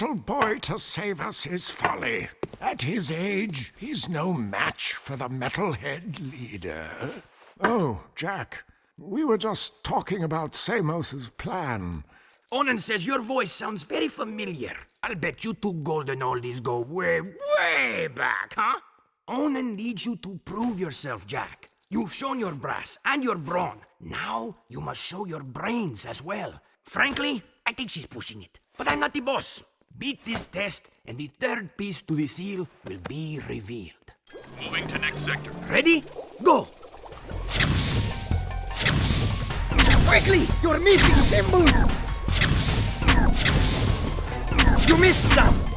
little boy to save us is folly. At his age, he's no match for the metalhead leader. Oh, Jak, we were just talking about Samos's plan. Onin says your voice sounds very familiar. I'll bet you two golden oldies go way, way back, huh? Onin needs you to prove yourself, Jak. You've shown your brass and your brawn. Now you must show your brains as well. Frankly, I think she's pushing it. But I'm not the boss. Beat this test, and the third piece to the seal will be revealed. Moving to next sector. Ready? Go! Quickly! You're missing symbols! You missed some!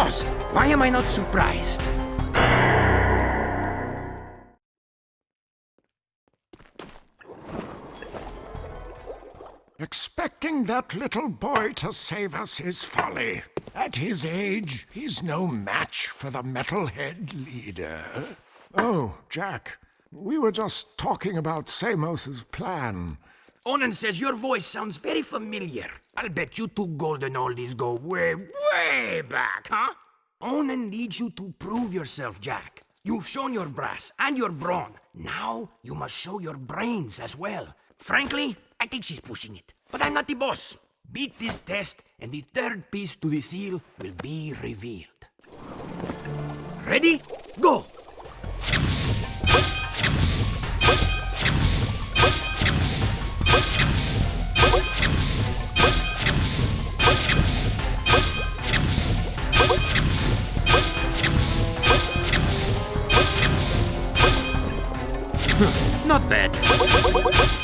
Why am I not surprised? Expecting that little boy to save us is folly. At his age, he's no match for the metalhead leader. Oh, Jak, we were just talking about Samos's plan. Onin says your voice sounds very familiar. I'll bet you two golden oldies go way, way back, huh? Onin needs you to prove yourself, Jak. You've shown your brass and your brawn. Now you must show your brains as well. Frankly, I think she's pushing it. But I'm not the boss. Beat this test, and the third piece to the seal will be revealed. Ready? Go! Not bad.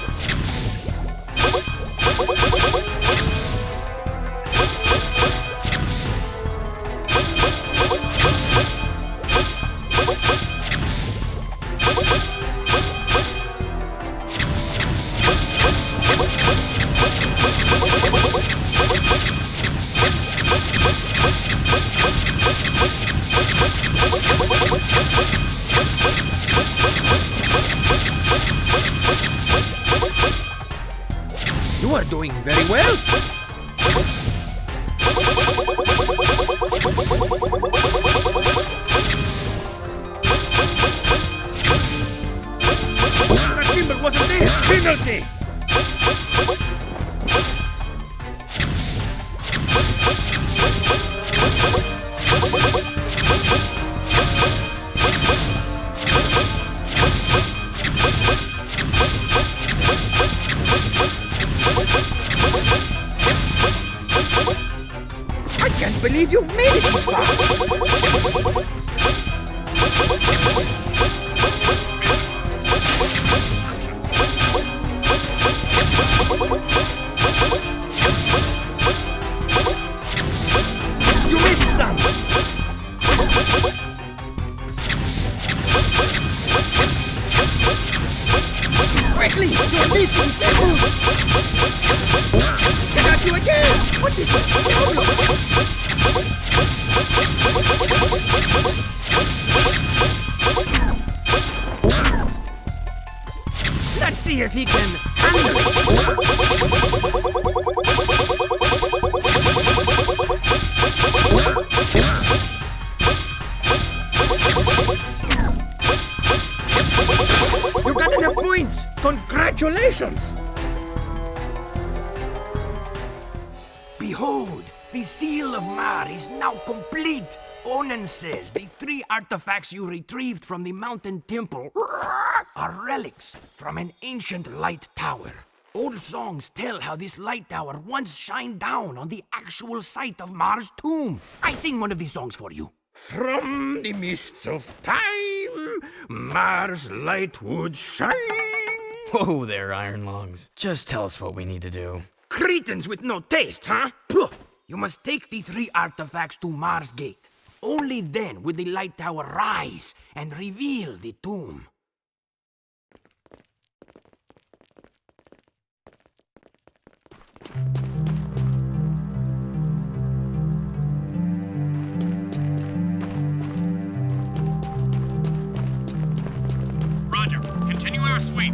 Believe you've made it this far. Congratulations! Behold, the Seal of Mar is now complete. Onin says the three artifacts you retrieved from the mountain temple are relics from an ancient light tower. Old songs tell how this light tower once shined down on the actual site of Mar's tomb. I sing one of these songs for you. From the mists of time, Mars light would shine. Whoa there, Iron Lungs. Just tell us what we need to do. Cretans with no taste, huh? Puh. You must take the three artifacts to Mars Gate. Only then will the light tower rise and reveal the tomb. Roger. Continue our sweep.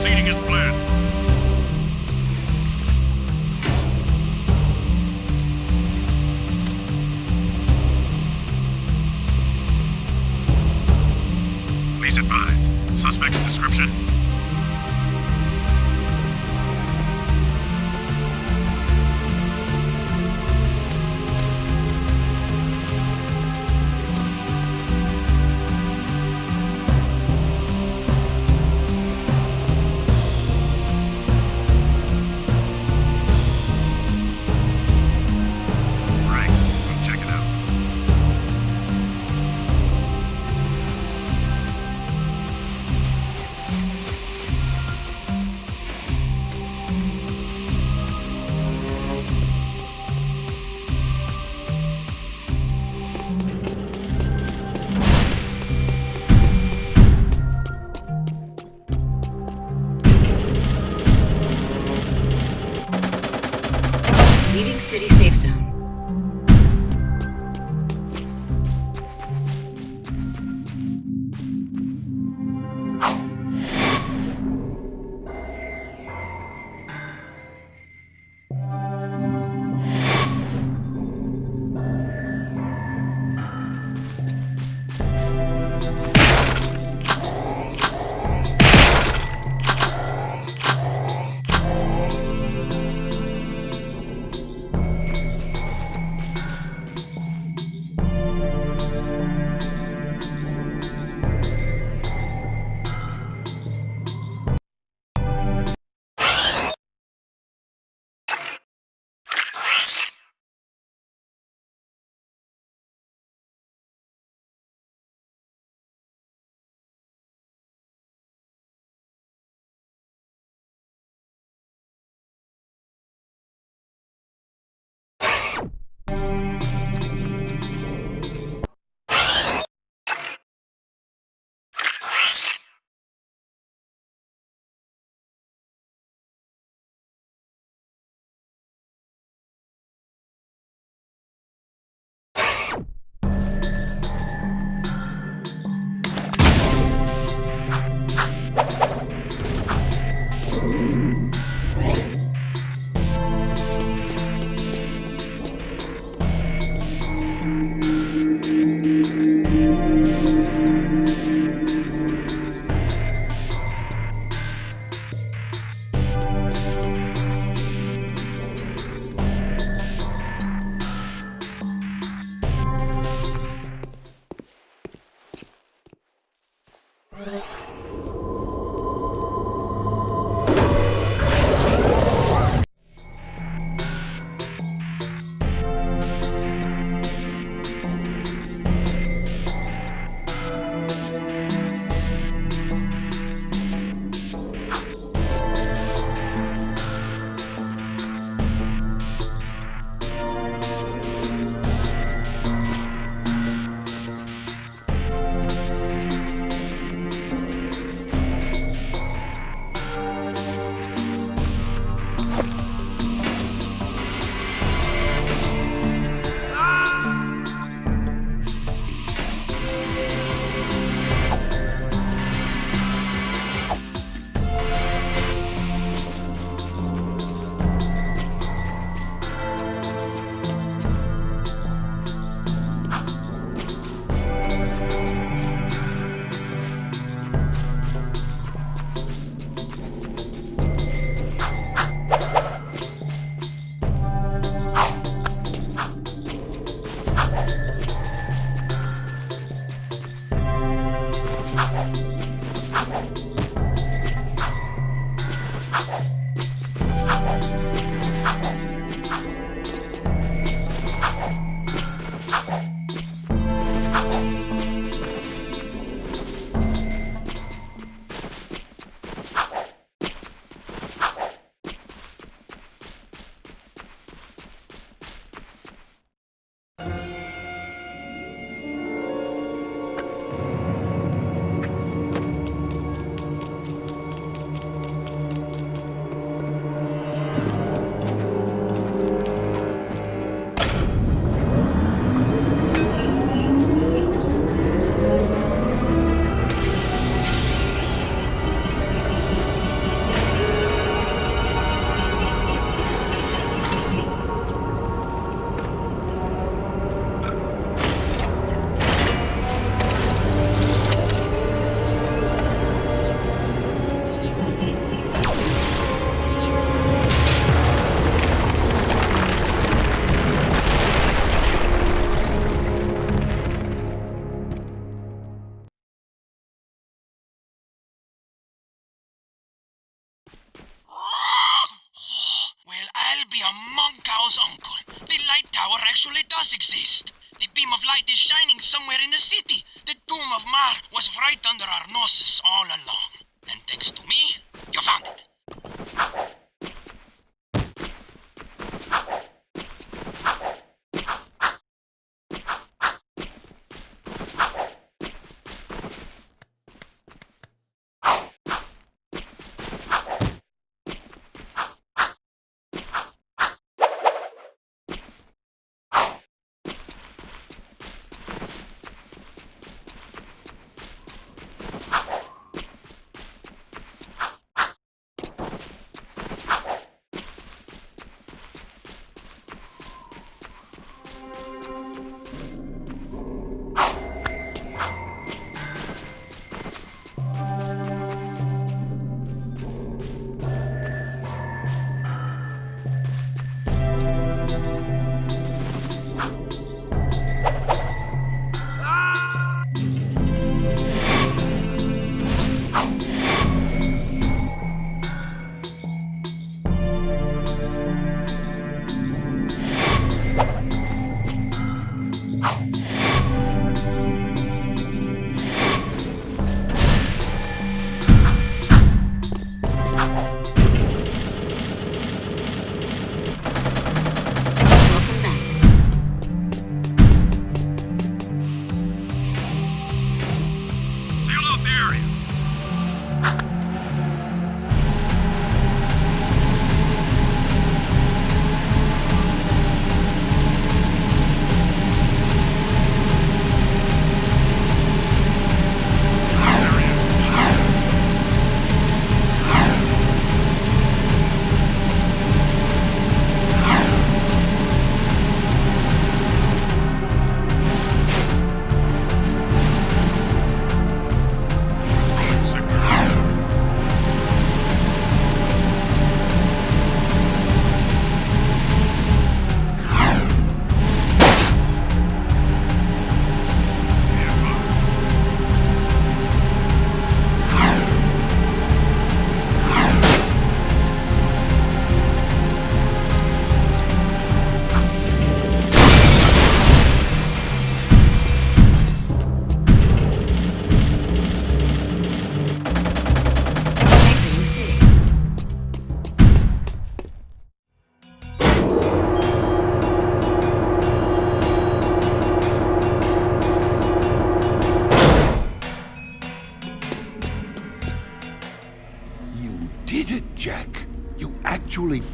Proceeding as planned.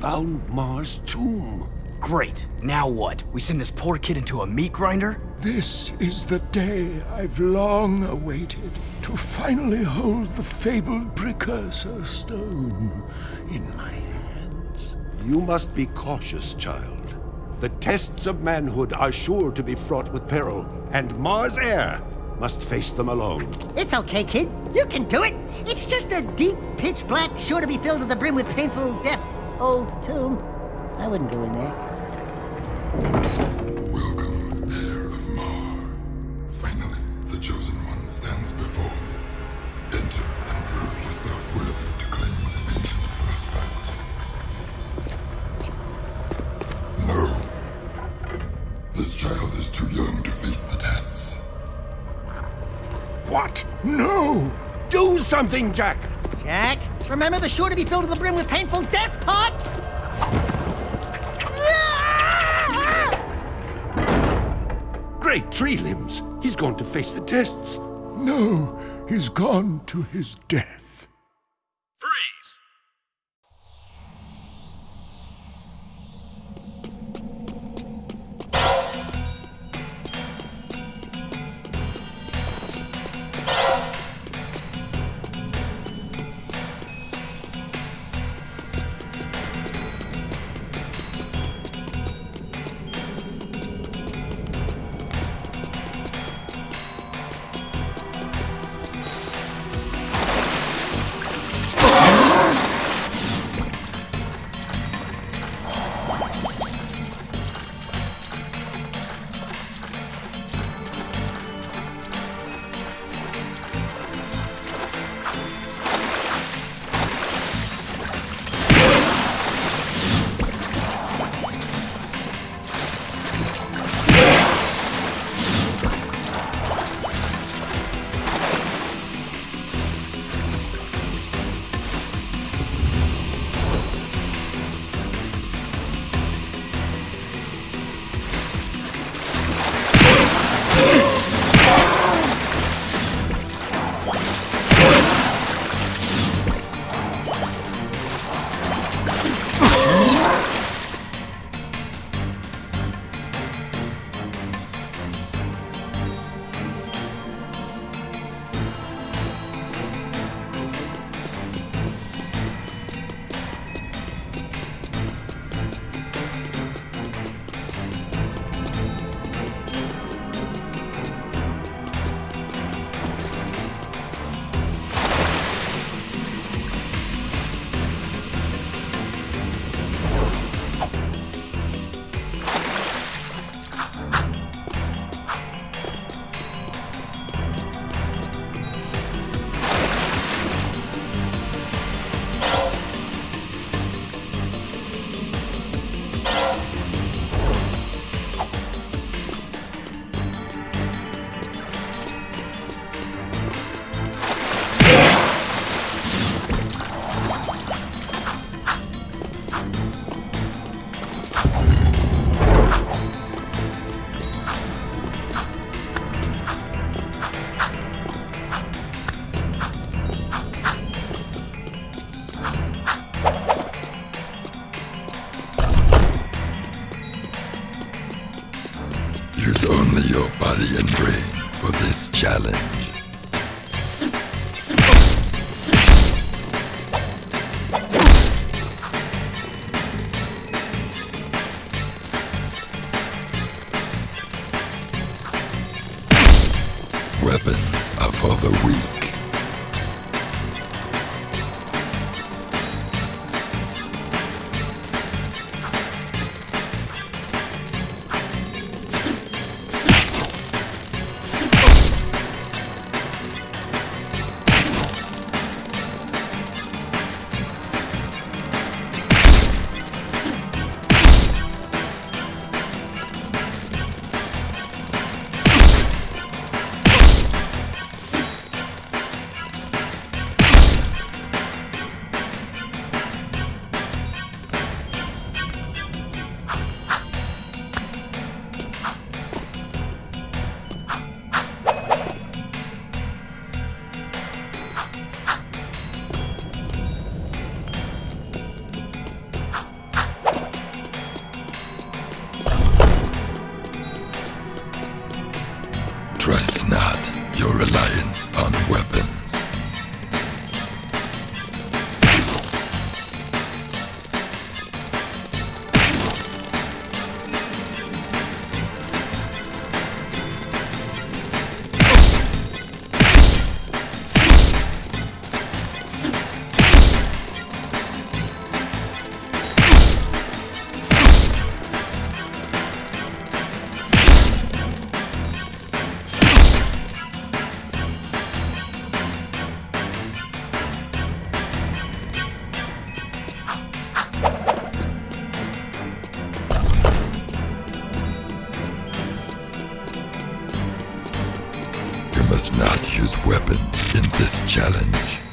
Found Mars' tomb. Great. Now what? We send this poor kid into a meat grinder? This is the day I've long awaited to finally hold the fabled precursor stone in my hands. You must be cautious, child. The tests of manhood are sure to be fraught with peril, and Mars heir must face them alone. It's okay, kid. You can do it. It's just a deep, pitch black, sure to be filled to the brim with painful death old tomb. I wouldn't go in there. Welcome, heir of Mar. Finally, the chosen one stands before me. Enter and prove yourself worthy to claim the ancient birthright. No. This child is too young to face the tests. What? No! Do something, Jak! Jak, remember the sure to be filled to the brim with painful death part? Great tree limbs! He's gone to face the tests. No, he's gone to his death. Freeze! Challenge.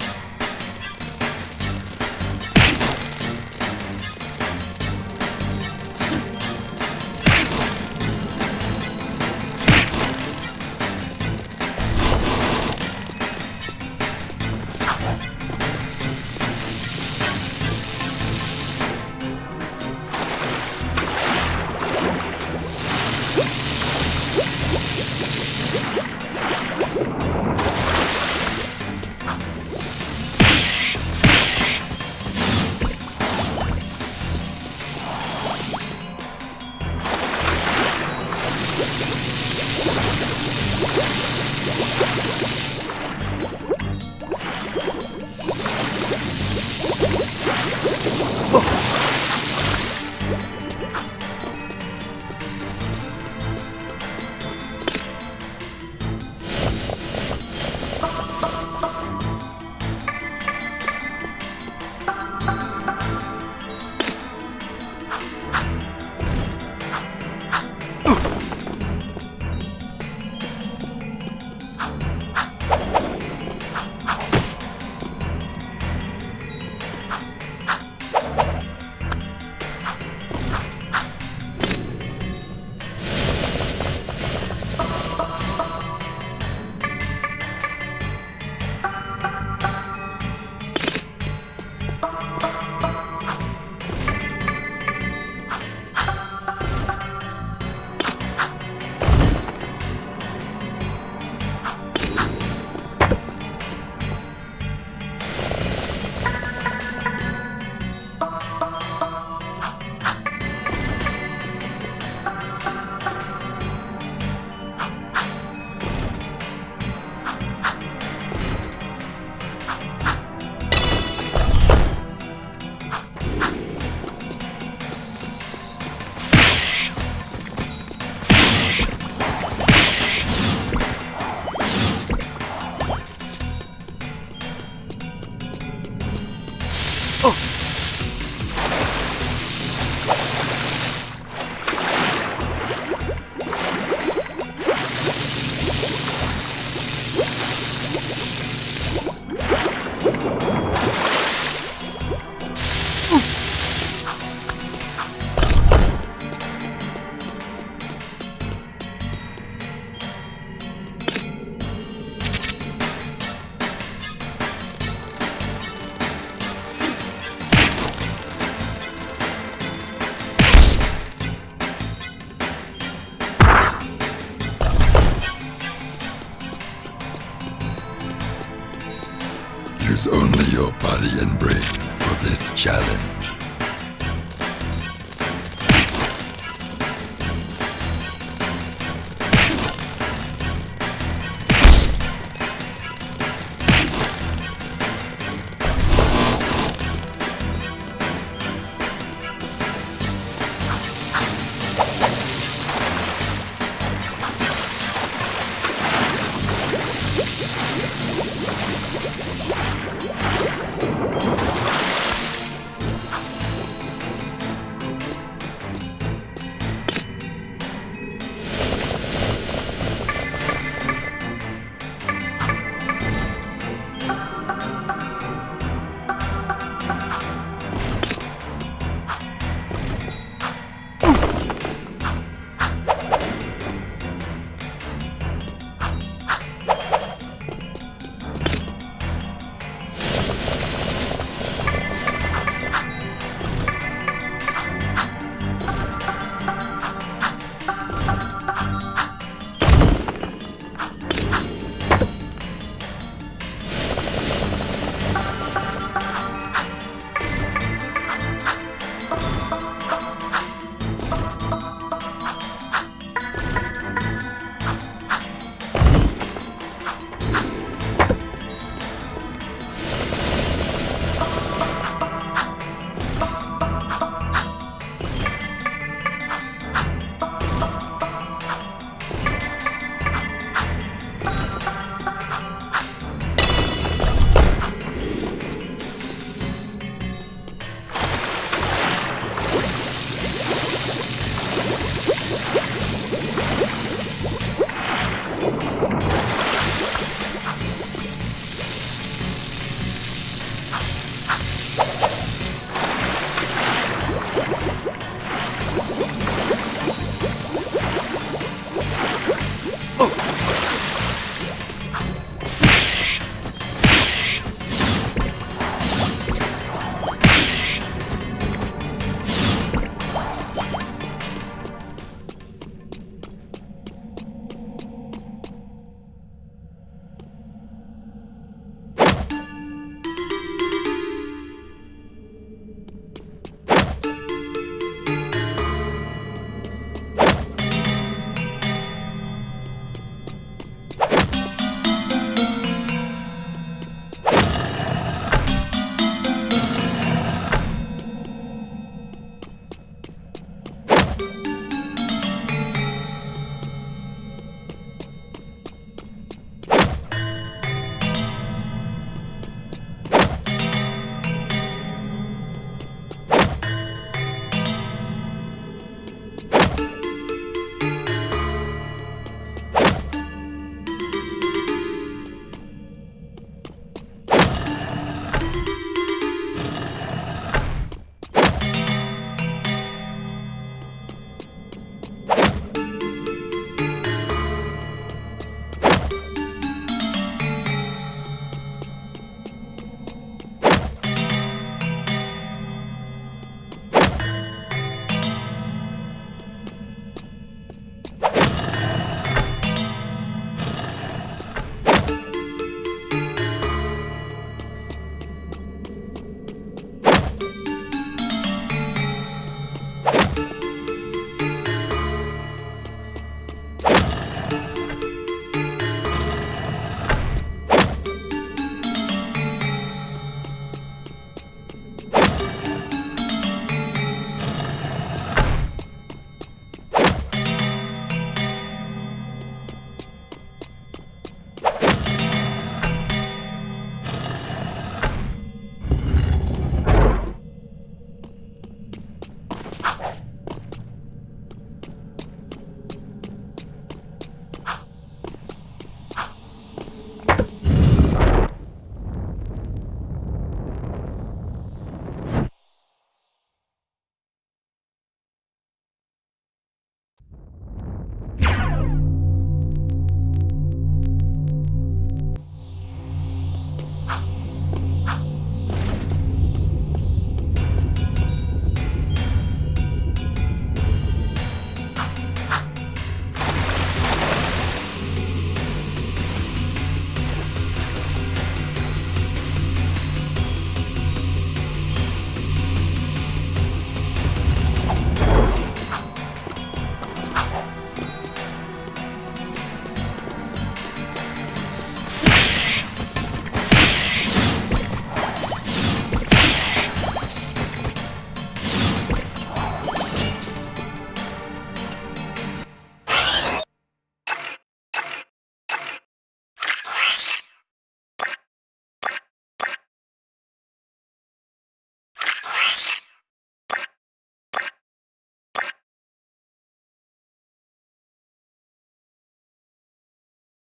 Use only your body and brain for this challenge.